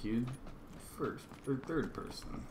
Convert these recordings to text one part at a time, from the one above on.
queued first or third person.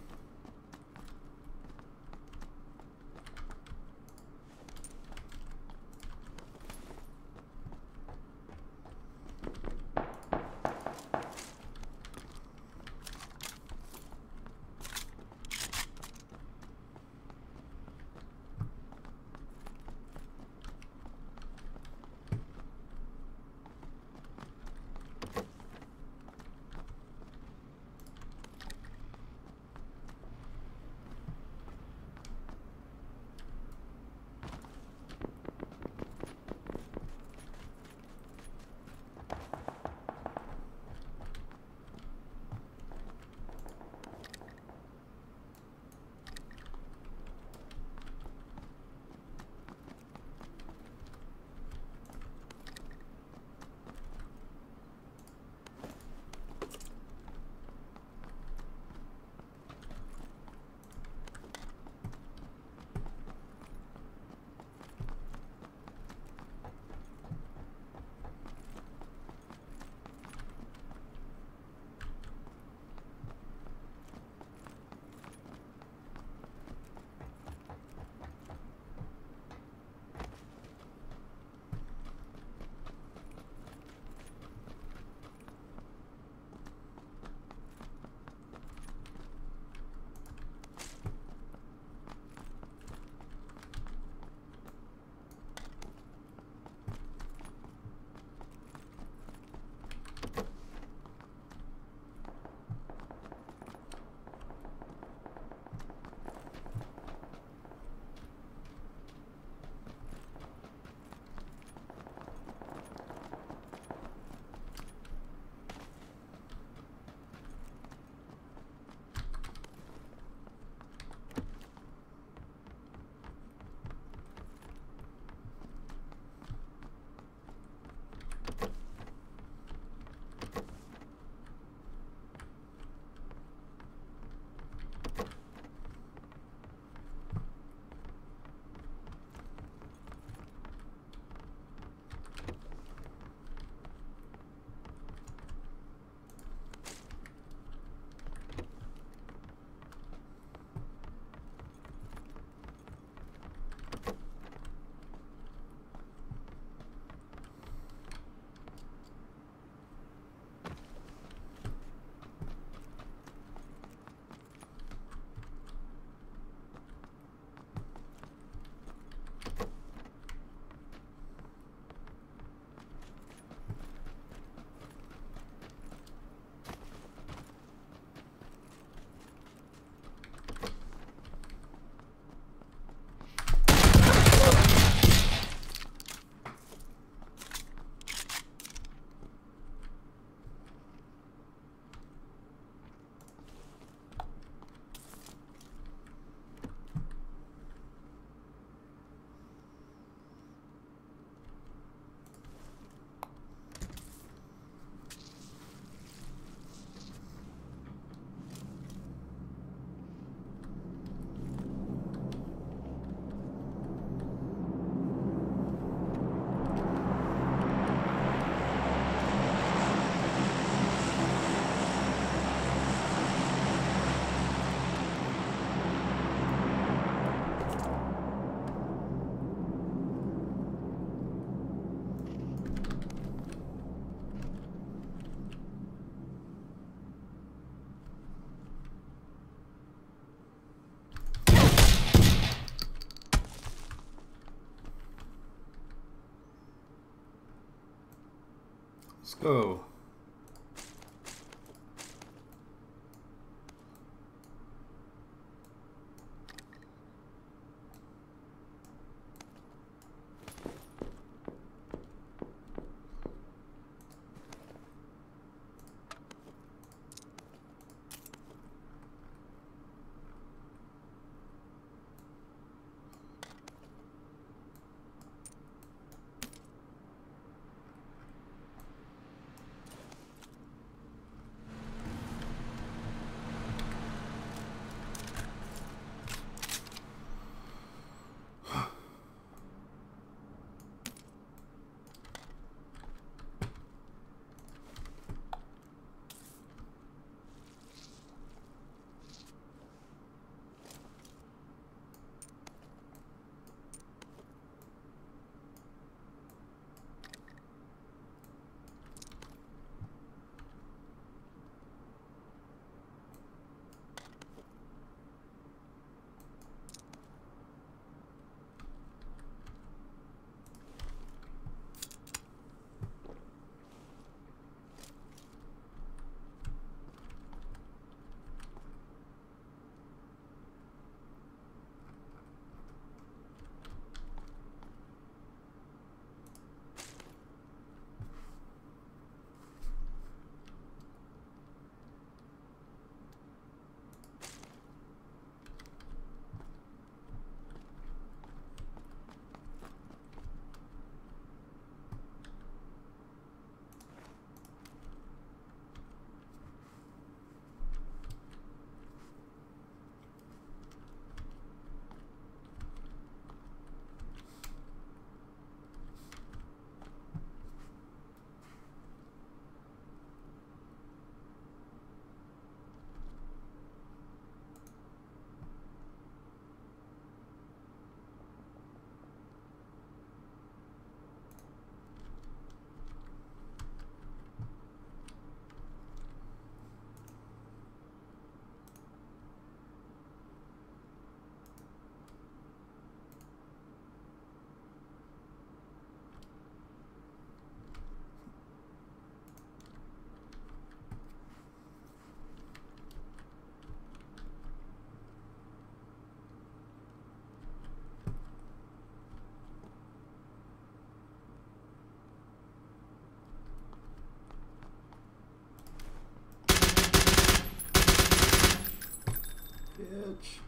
Let's go. bitch.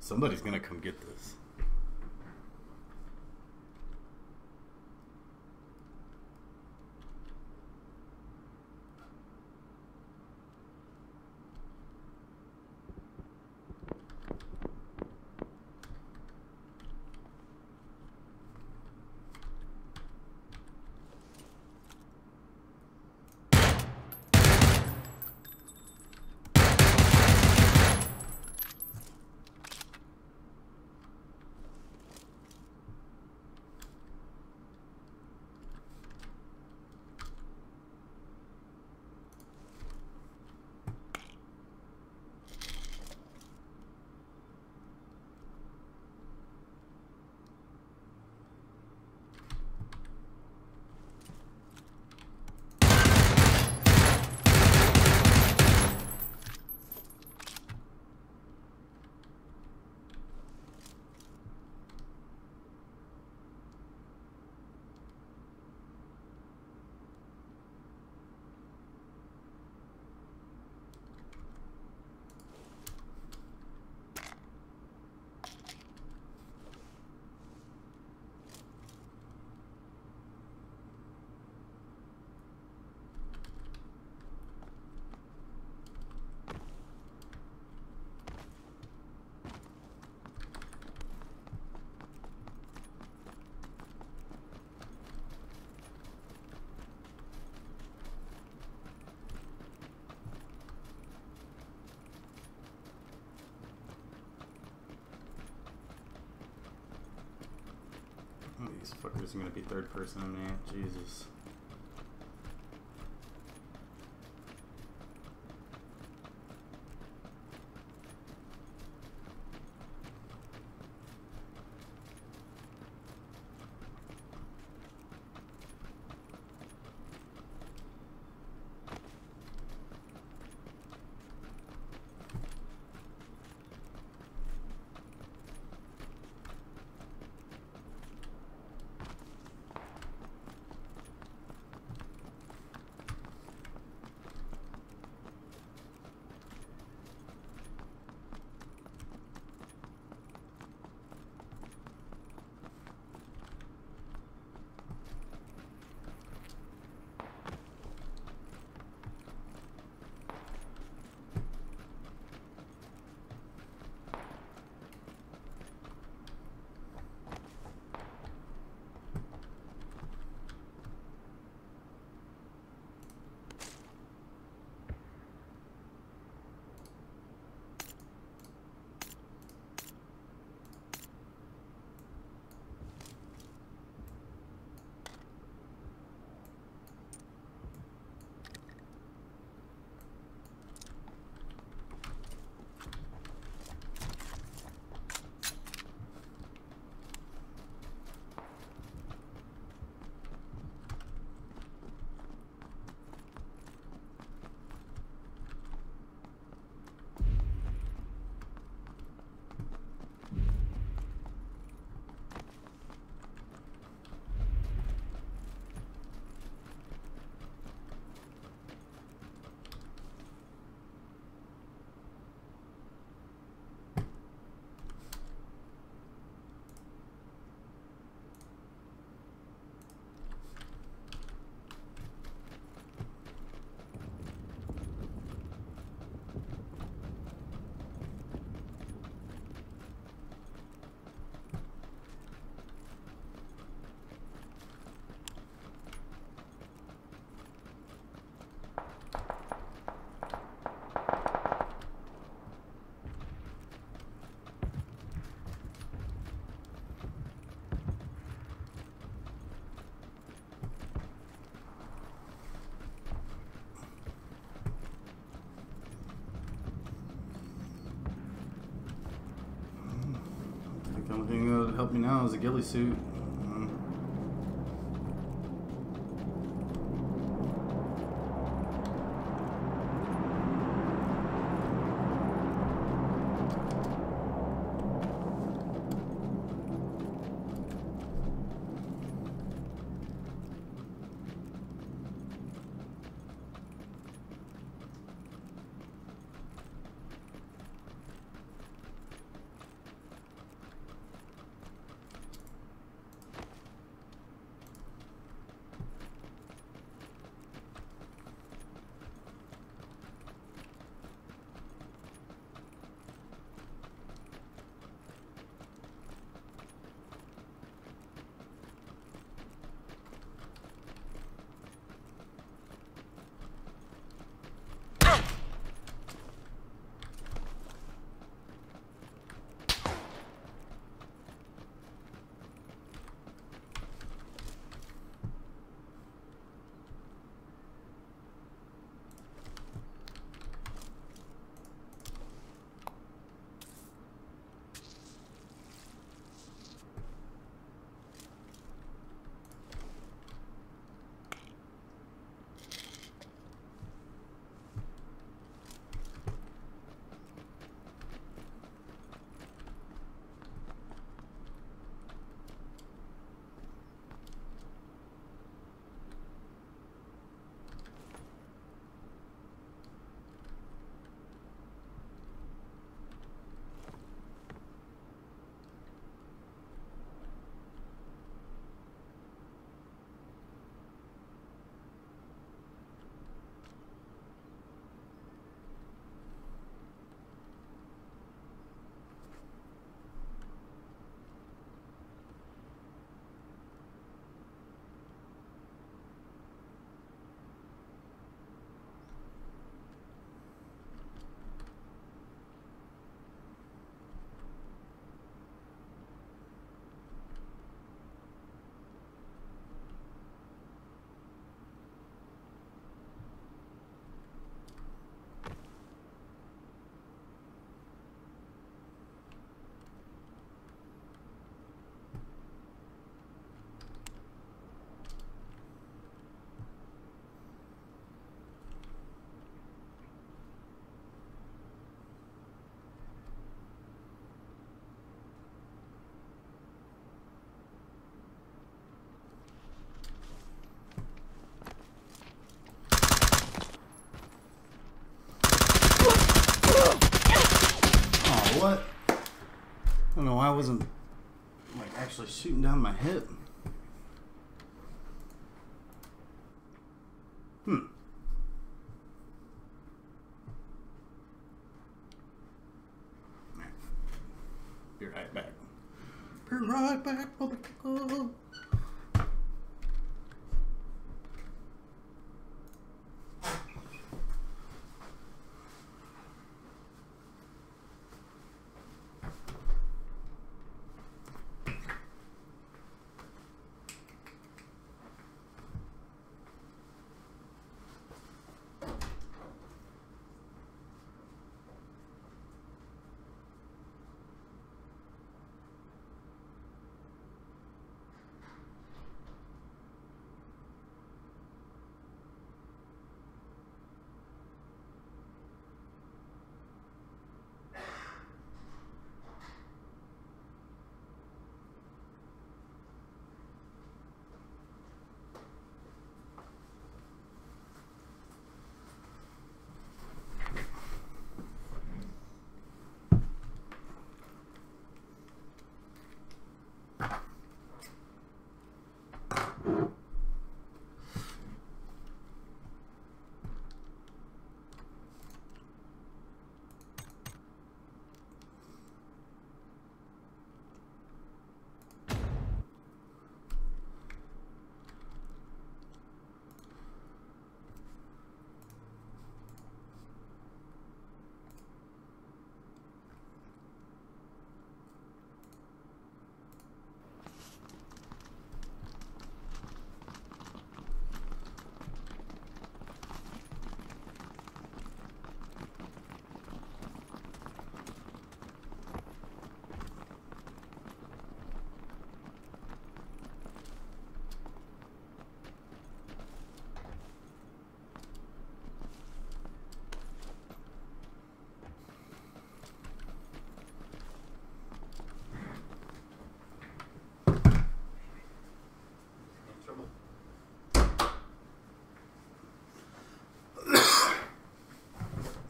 Somebody's gonna come get this. These fuckers are gonna be third person on me. Jesus. The only thing that would help me now is a ghillie suit. Wasn't like actually shooting down my hip.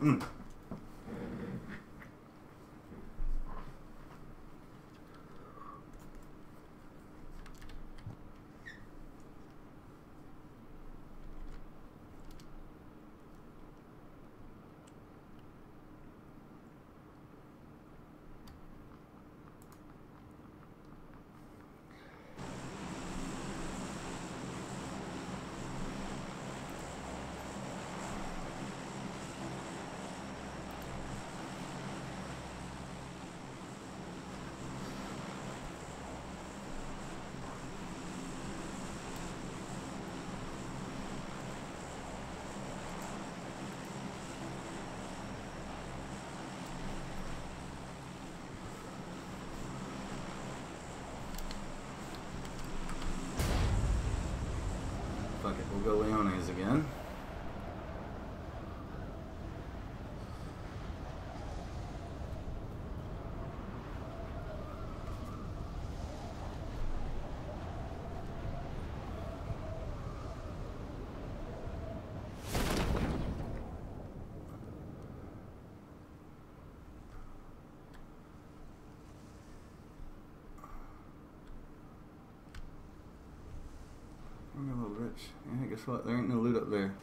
Mm. Fuck it, we'll go Leones again. Rich. Yeah, guess what? There ain't no loot up there.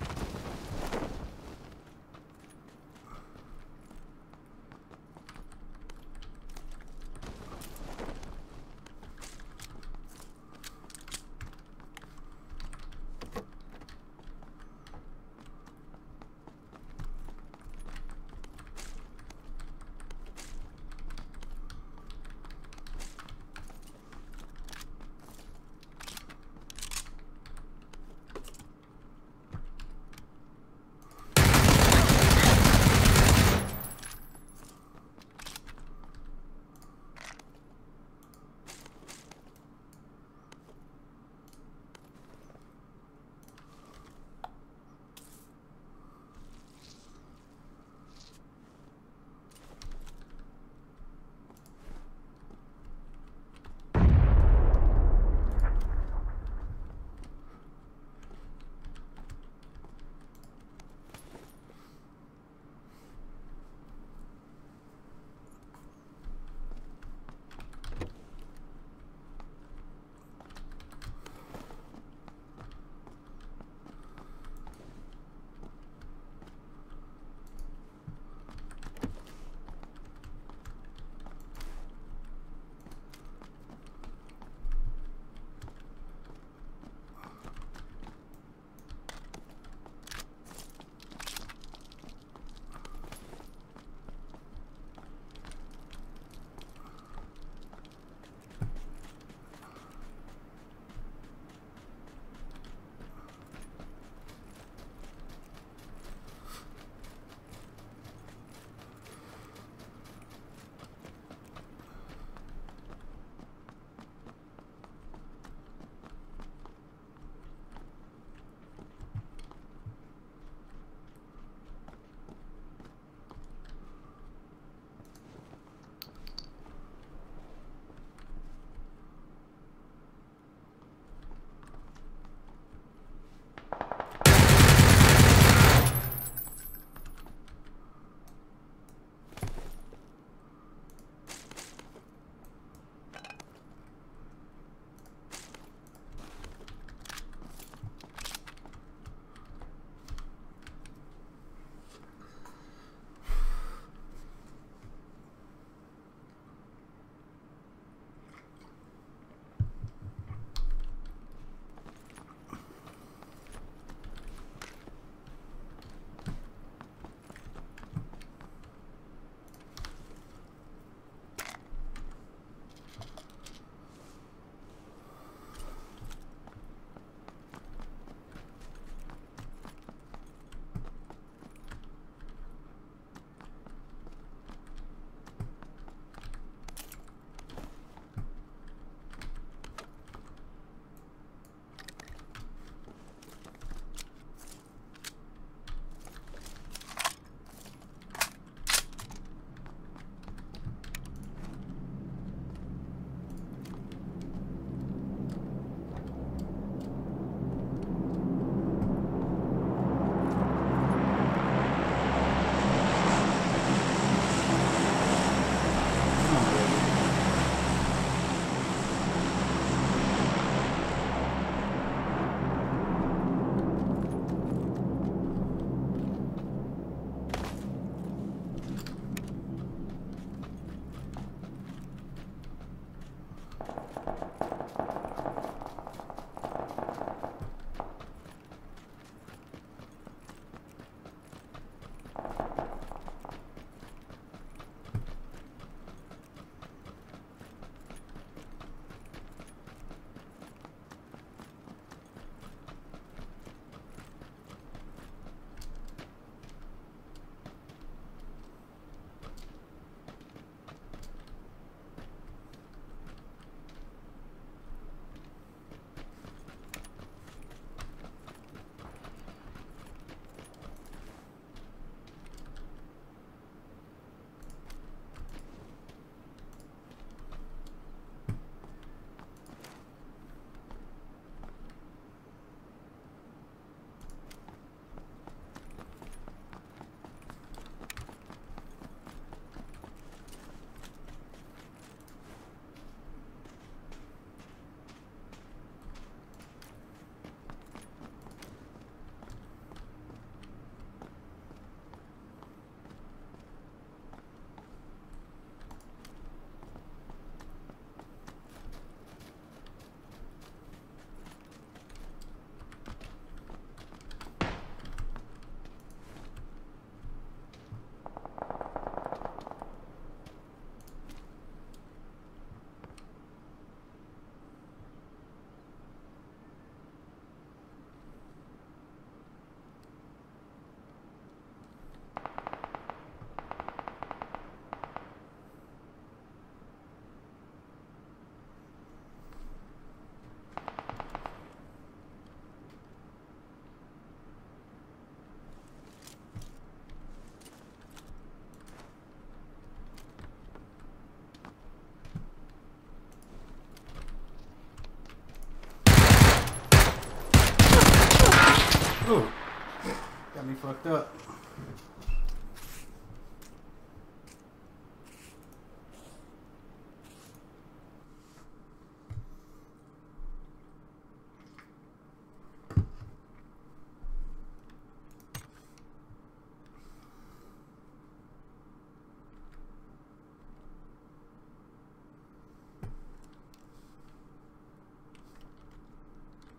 Fucked up.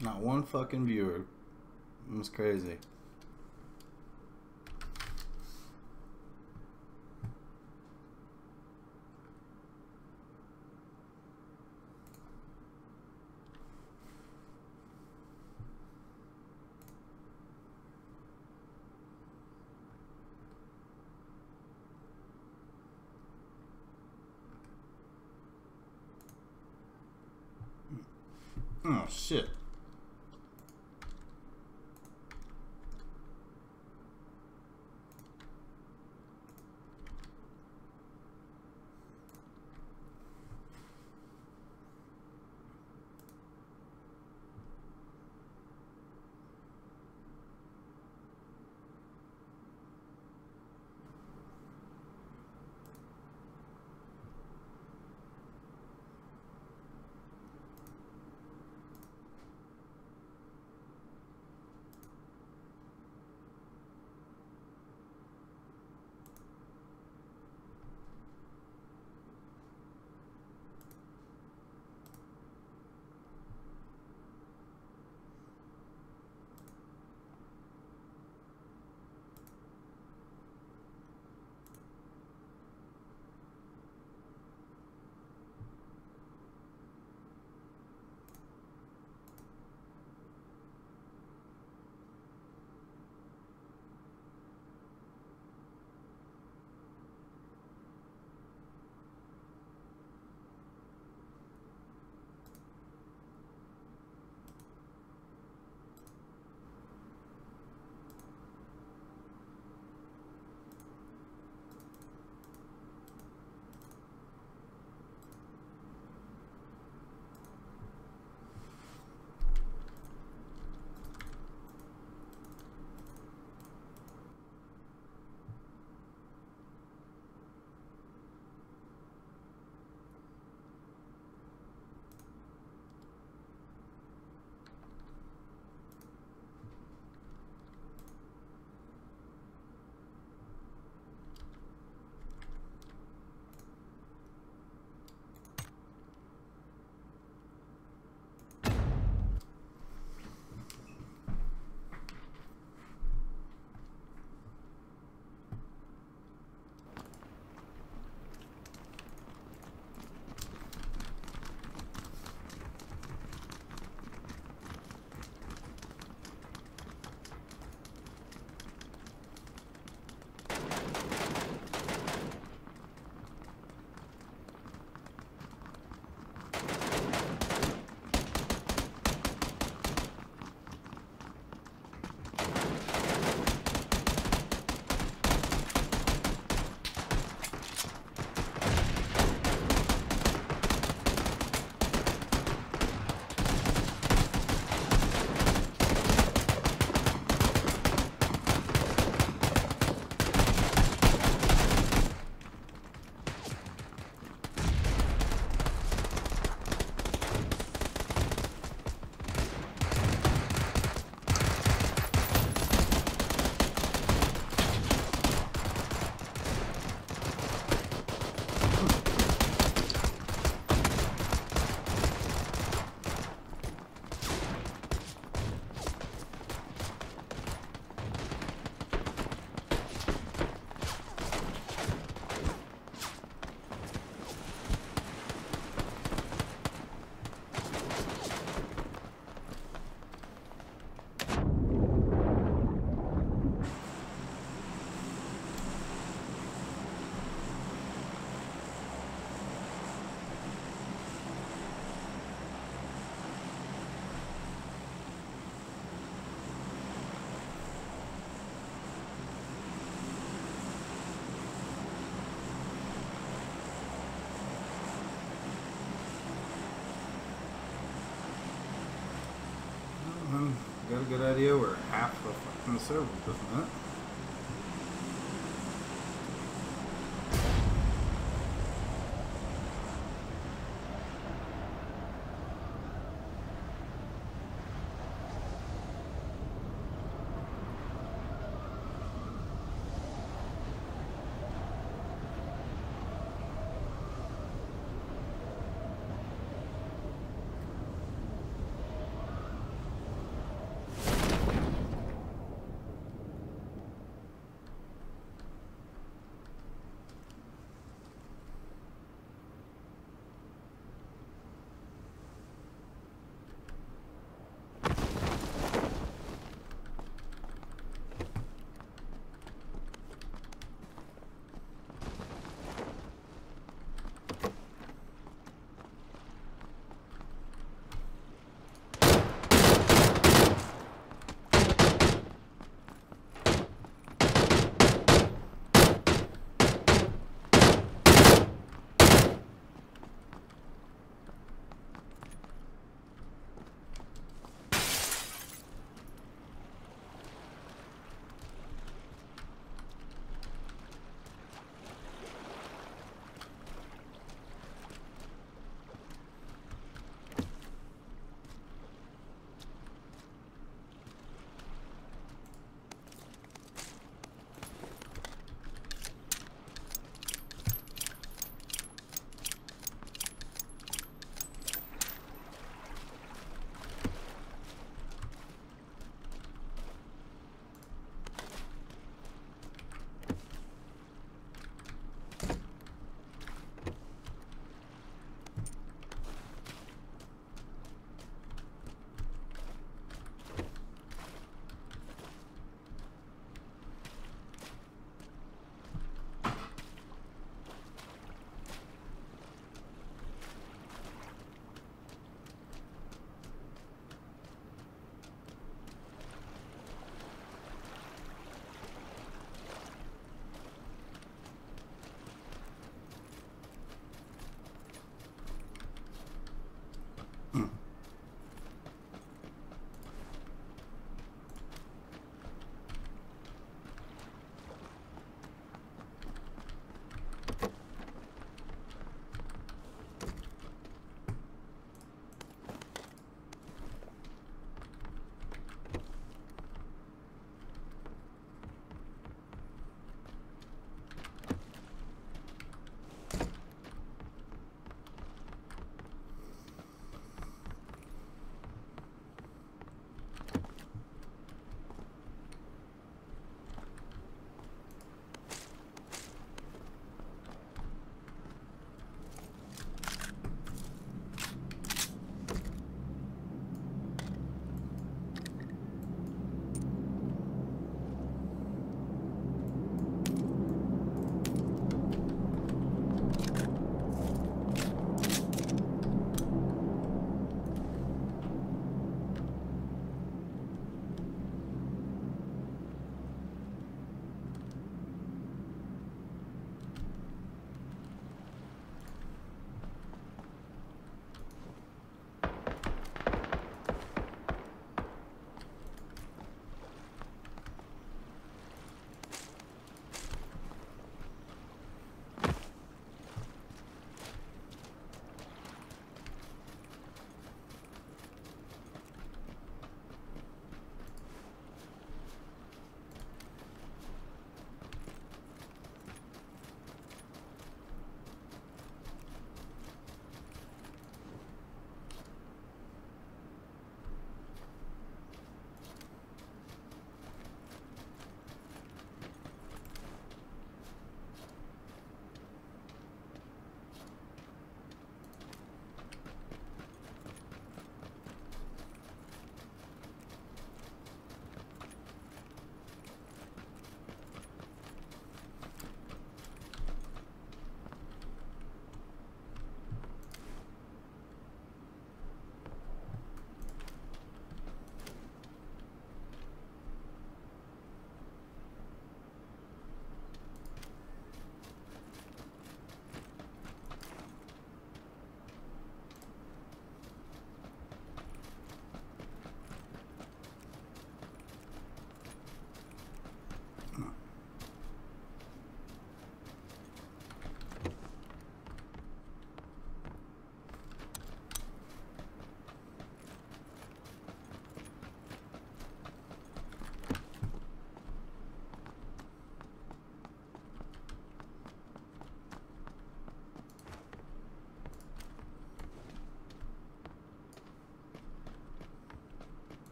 Not one fucking viewer. It was crazy. Oh shit. A good idea half the fucking server